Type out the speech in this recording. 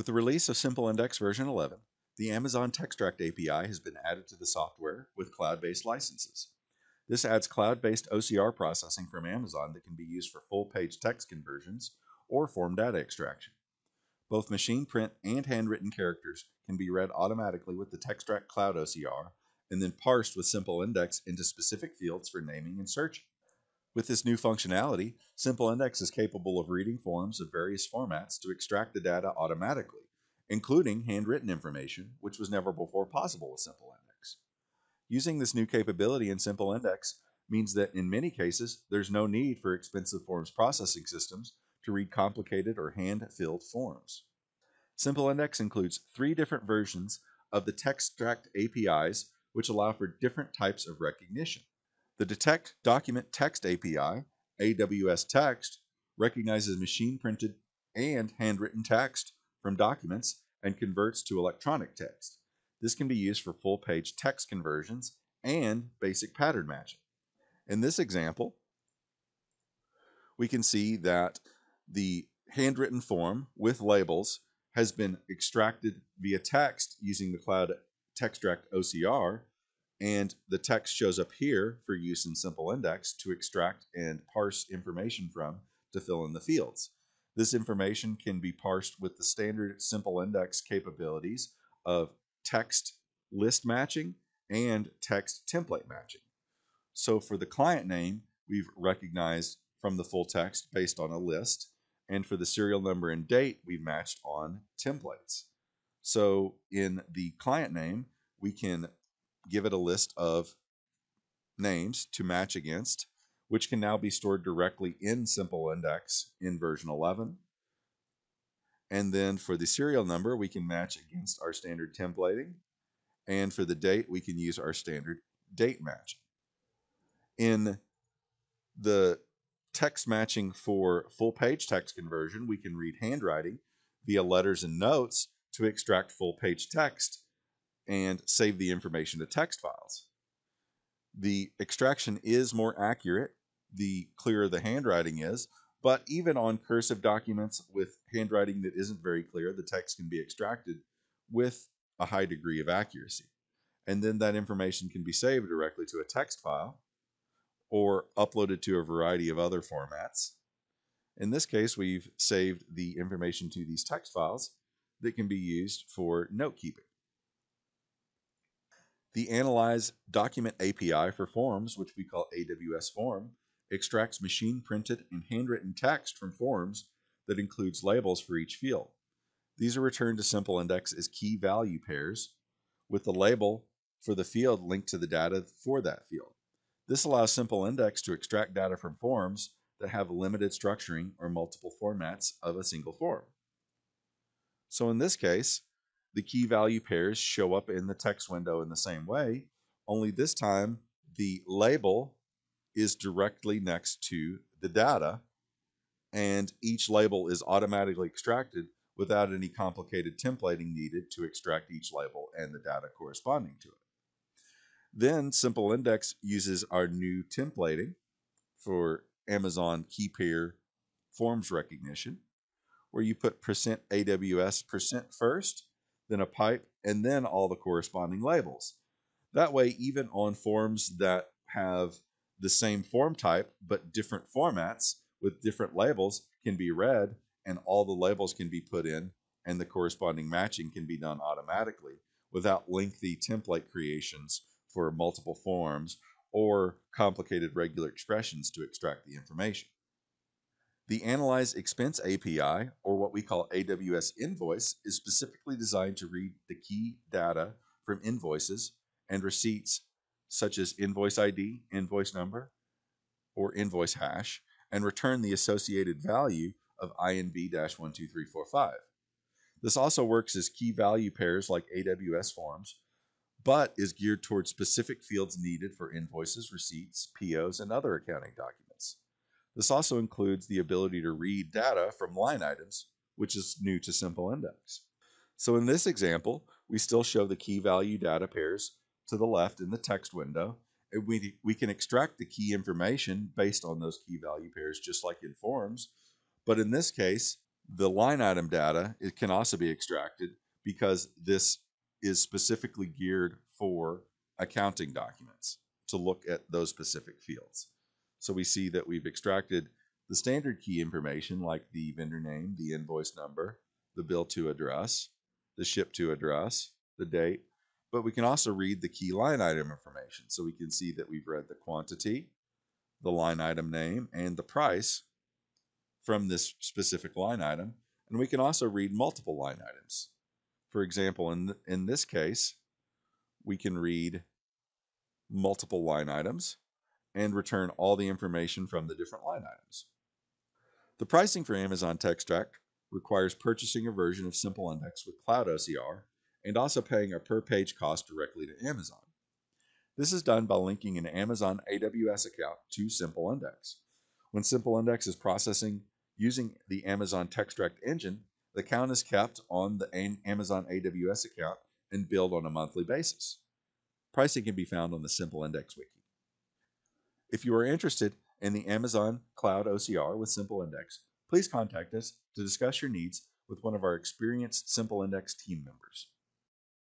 With the release of Simple Index version 11, the Amazon Textract API has been added to the software with cloud-based licenses. This adds cloud-based OCR processing from Amazon that can be used for full-page text conversions or form data extraction. Both machine print and handwritten characters can be read automatically with the Textract Cloud OCR and then parsed with Simple Index into specific fields for naming and searching. With this new functionality, Simple Index is capable of reading forms of various formats to extract the data automatically, including handwritten information, which was never before possible with Simple Index. Using this new capability in Simple Index means that in many cases, there's no need for expensive forms processing systems to read complicated or hand-filled forms. Simple Index includes three different versions of the Textract APIs which allow for different types of recognition. The Detect Document Text API, AWS Text, recognizes machine printed and handwritten text from documents and converts to electronic text. This can be used for full page text conversions and basic pattern matching. In this example, we can see that the handwritten form with labels has been extracted via text using the Cloud Textract OCR, and the text shows up here for use in Simple Index to extract and parse information from to fill in the fields. This information can be parsed with the standard Simple Index capabilities of text list matching and text template matching. So for the client name, we've recognized from the full text based on a list. And for the serial number and date, we've matched on templates. So in the client name, we can give it a list of names to match against, which can now be stored directly in Simple Index in version 11. And then for the serial number, we can match against our standard templating. And for the date, we can use our standard date match. In the text matching for full page text conversion, we can read handwriting via letters and notes to extract full page text and save the information to text files. The extraction is more accurate the clearer the handwriting is, but even on cursive documents with handwriting that isn't very clear, the text can be extracted with a high degree of accuracy. And then that information can be saved directly to a text file or uploaded to a variety of other formats. In this case, we've saved the information to these text files that can be used for note keeping. The Analyze Document API for Forms, which we call AWS Form, extracts machine printed and handwritten text from forms that includes labels for each field. These are returned to Simple Index as key value pairs with the label for the field linked to the data for that field. This allows Simple Index to extract data from forms that have limited structuring or multiple formats of a single form. So in this case, the key value pairs show up in the text window in the same way, only this time the label is directly next to the data, and each label is automatically extracted without any complicated templating needed to extract each label and the data corresponding to it. Then Simple Index uses our new templating for Amazon key pair forms recognition, where you put percent AWS percent first, then a pipe, and then all the corresponding labels. That way, even on forms that have the same form type but different formats with different labels can be read and all the labels can be put in and the corresponding matching can be done automatically without lengthy template creations for multiple forms or complicated regular expressions to extract the information. The Analyze Expense API, or what we call AWS Invoice, is specifically designed to read the key data from invoices and receipts such as invoice ID, invoice number, or invoice hash, and return the associated value of INV-12345. This also works as key value pairs like AWS forms, but is geared towards specific fields needed for invoices, receipts, POs, and other accounting documents. This also includes the ability to read data from line items, which is new to Simple Index. So in this example, we still show the key value data pairs to the left in the text window. And we, we can extract the key information based on those key value pairs, just like in forms. But in this case, The line item data it can also be extracted because this is specifically geared for accounting documents to look at those specific fields. So we see that we've extracted the standard key information like the vendor name, the invoice number, the bill to address, the ship to address, the date, but we can also read the key line item information. So we can see that we've read the quantity, the line item name, and the price from this specific line item. And we can also read multiple line items. For example, in, th in this case, we can read multiple line items and return all the information from the different line items. The pricing for Amazon Textract requires purchasing a version of Simple Index with Cloud OCR and also paying a per page cost directly to Amazon. This is done by linking an Amazon AWS account to Simple Index. When Simple Index is processing using the Amazon Textract engine, the count is kept on the Amazon AWS account and billed on a monthly basis. Pricing can be found on the Simple Index wiki. If you are interested in the Amazon Cloud OCR with Simple Index, please contact us to discuss your needs with one of our experienced Simple Index team members.